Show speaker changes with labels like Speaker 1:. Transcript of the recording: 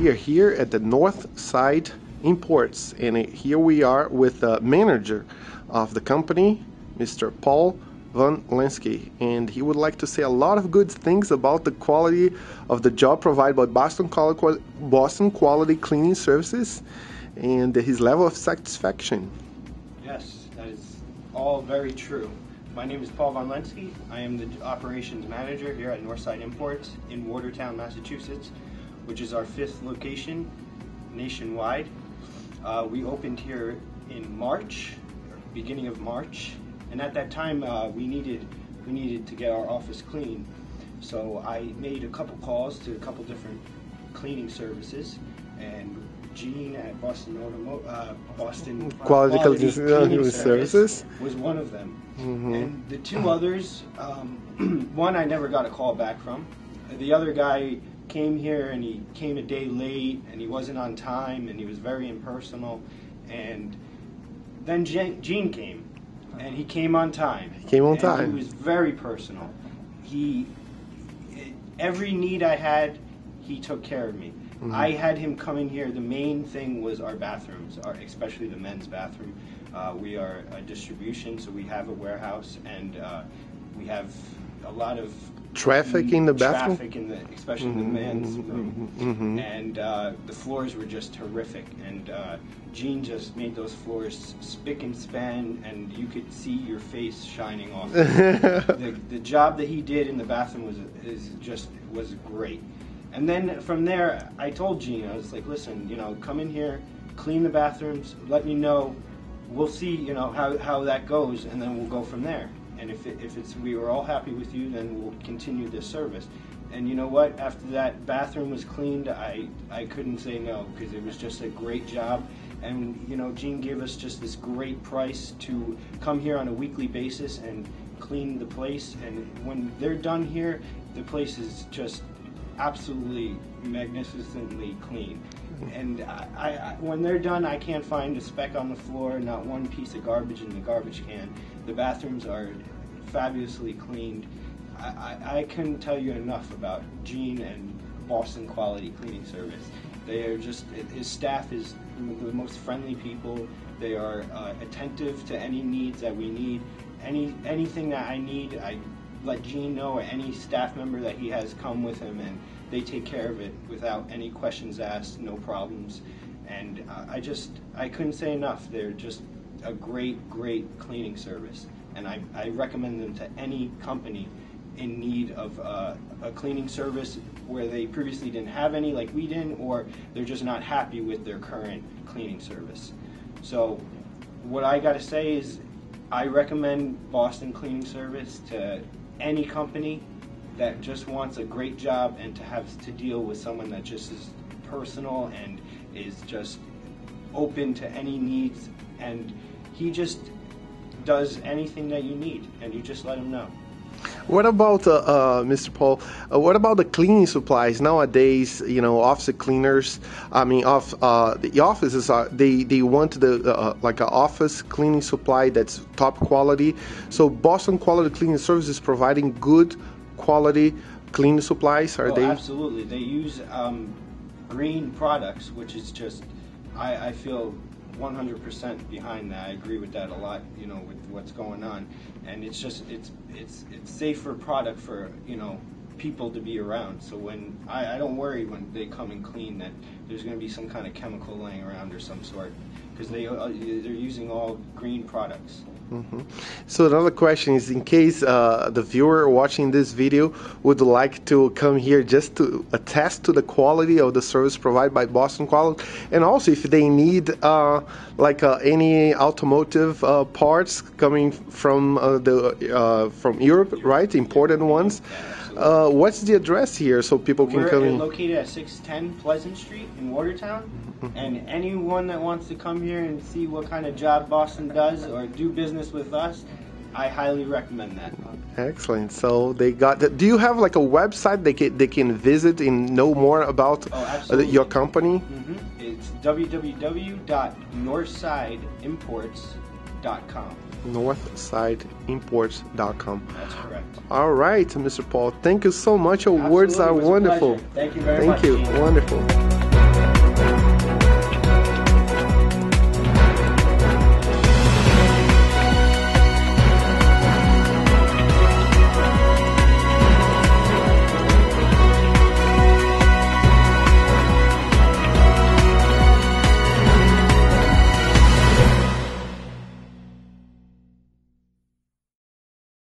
Speaker 1: we are here at the North Side Imports, and here we are with the manager of the company, Mr. Paul Van Lansky, and he would like to say a lot of good things about the quality of the job provided by Boston Quality, Boston Quality Cleaning Services and his level of satisfaction.
Speaker 2: Yes, that is all very true. My name is Paul Von Lensky. I am the operations manager here at Northside Imports in Watertown, Massachusetts, which is our fifth location nationwide. Uh, we opened here in March, beginning of March, and at that time uh, we needed we needed to get our office clean. So I made a couple calls to a couple different cleaning services, and Jean at Boston Automo- uh, Boston
Speaker 1: Quality Cleaning
Speaker 2: Cleaning
Speaker 1: Services.
Speaker 2: was one of them,
Speaker 1: Mhm.
Speaker 2: and the two others, um, one I never got a call back from. The other guy came here and he came a day late and he wasn't on time and he was very impersonal, and then Jean Jean came, and he came on time.
Speaker 1: He came on time.
Speaker 2: He was very personal. He every need I had, he took care of me.
Speaker 1: Mm-hmm.
Speaker 2: I had him come in here. The main thing was our bathrooms, our, especially the men's bathroom. Uh, we are a distribution, so we have a warehouse, and uh, we have a lot of
Speaker 1: Traffic in the bathroom?
Speaker 2: Traffic in the, especially in the men's room,
Speaker 1: mhm.
Speaker 2: and uh, the floors were just horrific. And uh, Jean just made those floors spick and span, and you could see your face shining off. the, the job that he did in the bathroom was is just was great. And then from there, I told Jean, I was like, listen, you know, come in here, clean the bathrooms, let me know. We'll see, you know, how, how that goes, and then we'll go from there. And if, it, if it's we are all happy with you, then we'll continue this service. And you know what? After that bathroom was cleaned, I, I couldn't say no because it was just a great job. And you know, Jean gave us just this great price to come here on a weekly basis and clean the place. And when they're done here, the place is just absolutely magnificently clean. And I, I, when they're done, I can't find a speck on the floor, not one piece of garbage in the garbage can. The bathrooms are fabulously cleaned. I, I, I couldn't tell you enough about Jean and Boston Quality Cleaning Service. They are just, his staff is the most friendly people. They are uh, attentive to any needs that we need. Any anything that I need, I let Jean know or any staff member that he has come with him, and they take care of it without any questions asked, no problems. And uh, I just, I couldn't say enough. They're just a great, great cleaning service, and I, I recommend them to any company in need of uh, a cleaning service where they previously didn't have any, like we didn't, or they're just not happy with their current cleaning service. So, what I got to say is, I recommend Boston Cleaning Service to any company that just wants a great job and to have to deal with someone that just is personal and is just open to any needs and he just does anything that you need and you just let him know.
Speaker 1: What about, uh, uh, Mr. Paul? Uh, what about the cleaning supplies nowadays? You know, office cleaners. I mean, off uh, the offices are they they want the uh, like an office cleaning supply that's top quality. So Boston Quality Cleaning Services is providing good quality cleaning supplies. Are
Speaker 2: Oh,
Speaker 1: they?
Speaker 2: absolutely. They use um, green products, which is just, I, I feel 100% behind that. I agree with that a lot. You know, with what's going on, and it's just it's it's it's safer product for you know people to be around. So when I, I don't worry when they come and clean that there's going to be some kind of chemical laying around or some sort because they uh, they're using all green products.
Speaker 1: Mhm. So another question is, in case uh, the viewer watching this video would like to come here just to attest to the quality of the service provided by Boston Quality, and also if they need uh, like uh, any automotive uh, parts coming from uh, the from Europe, right, imported ones. Uh, what's the address here so people can
Speaker 2: We're
Speaker 1: come in?
Speaker 2: located at 610 Pleasant Street in Watertown,
Speaker 1: Mm-hmm.
Speaker 2: and anyone that wants to come here and see what kind of job Boston does or do business with us, I highly recommend that.
Speaker 1: Excellent. So they got. The, do you have like a website they can they can visit and know more about
Speaker 2: Oh,
Speaker 1: uh, your company?
Speaker 2: hmm It's www.northsideimports.com.
Speaker 1: northsideimports.com.
Speaker 2: That's correct.
Speaker 1: All right, Mr. Paul. Thank you so much. Your words are
Speaker 2: Absolutely, it was a
Speaker 1: wonderful.
Speaker 2: Thank you very
Speaker 1: Thank
Speaker 2: much.
Speaker 1: Thank you.
Speaker 2: Jean.
Speaker 1: Wonderful.